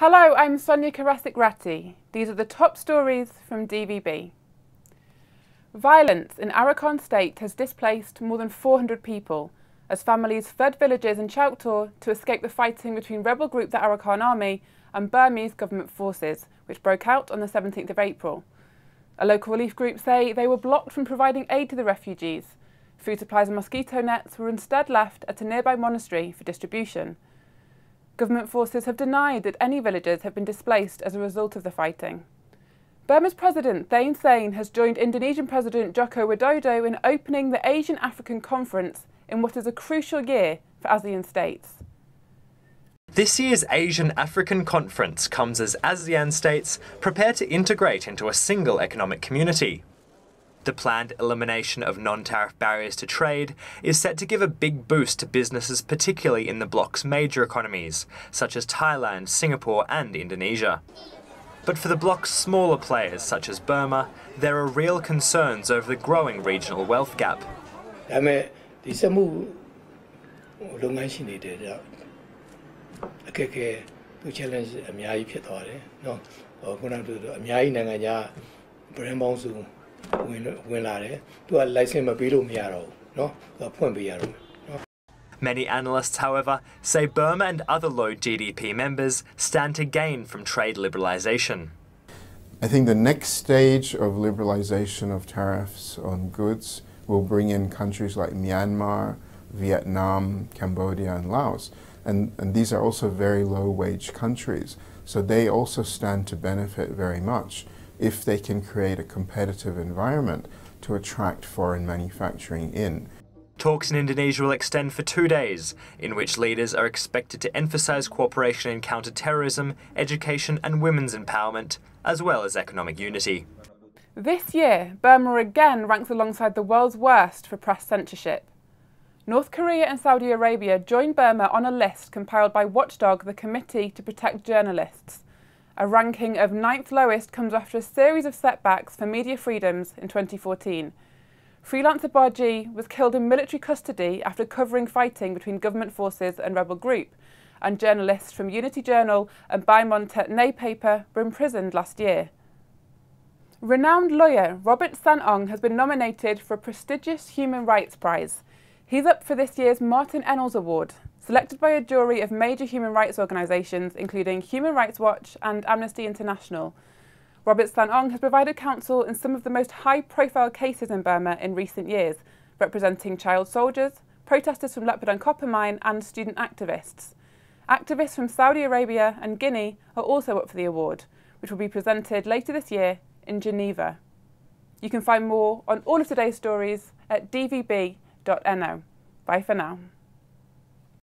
Hello, I'm Sonya Carassik-Ratty. These are the top stories from DVB. Violence in Arakan State has displaced more than 400 people as families fled villages in Kyauktaw to escape the fighting between rebel group the Arakan Army and Burmese government forces, which broke out on the 17th of April. A local relief group say they were blocked from providing aid to the refugees. Food supplies and mosquito nets were instead left at a nearby monastery for distribution. Government forces have denied that any villagers have been displaced as a result of the fighting. Burma's President Thein Sein has joined Indonesian President Joko Widodo in opening the Asian African Conference in what is a crucial year for ASEAN states. This year's Asian African Conference comes as ASEAN states prepare to integrate into a single economic community. The planned elimination of non tariff barriers to trade is set to give a big boost to businesses, particularly in the bloc's major economies, such as Thailand, Singapore, and Indonesia. But for the bloc's smaller players, such as Burma, there are real concerns over the growing regional wealth gap. ဝင်လာတယ်သူက license မပေးလို့မရတော့ဘူးเนาะသူကဖွင့်ပေးရတော့ Many analysts, however, say Burma and other low GDP members stand to gain from trade liberalisation. I think the next stage of liberalisation of tariffs on goods will bring in countries like Myanmar, Vietnam, Cambodia, and Laos. And, and these are also very low wage countries. So they also stand to benefit very much if they can create a competitive environment to attract foreign manufacturing in. Talks in Indonesia will extend for two days, in which leaders are expected to emphasise cooperation in counter-terrorism, education and women's empowerment, as well as economic unity. This year, Burma again ranks alongside the world's worst for press censorship. North Korea and Saudi Arabia joined Burma on a list compiled by Watchdog, the Committee to Protect Journalists, a ranking of ninth lowest comes after a series of setbacks for media freedoms in 2014. Freelancer Par Gyi was killed in military custody after covering fighting between government forces and rebel group, and journalists from Unity Journal and Baimon Nay paper were imprisoned last year. Renowned lawyer Robert San Aung has been nominated for a prestigious Human Rights Prize. He's up for this year's Martin Ennals Award, selected by a jury of major human rights organisations including Human Rights Watch and Amnesty International. Robert San Aung has provided counsel in some of the most high-profile cases in Burma in recent years, representing child soldiers, protesters from Letpadaung copper mine and student activists. Activists from Saudi Arabia and Guinea are also up for the award, which will be presented later this year in Geneva. You can find more on all of today's stories at dvb.no. Bye for now.